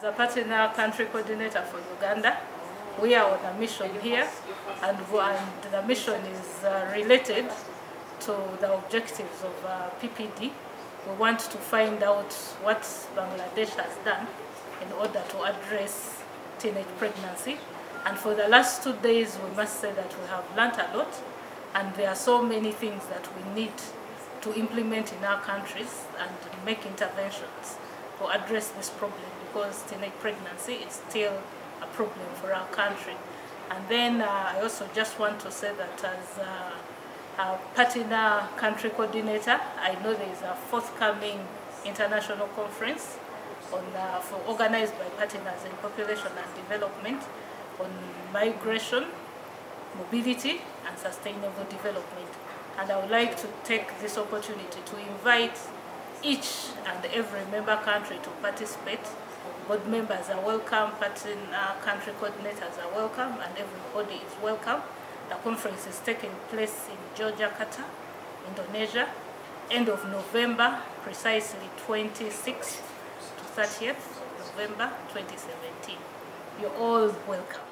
The partner country coordinator for Uganda, we are on a mission here and, and the mission is uh, related to the objectives of uh, PPD. We want to find out what Bangladesh has done in order to address teenage pregnancy. And for the last two days, we must say that we have learnt a lot and there are so many things that we need to implement in our countries and make interventions to address this problem because teenage pregnancy is still a problem for our country. And then uh, I also just want to say that as uh, a partner country coordinator, I know there is a forthcoming international conference on, uh, for organized by partners in population and development on migration, mobility and sustainable development. And I would like to take this opportunity to invite each and every member country to participate. Board members are welcome, partner uh, country coordinators are welcome, and everybody is welcome. The conference is taking place in Yogyakarta, Indonesia, end of November, precisely 26th to 30th November 2017. You're all welcome.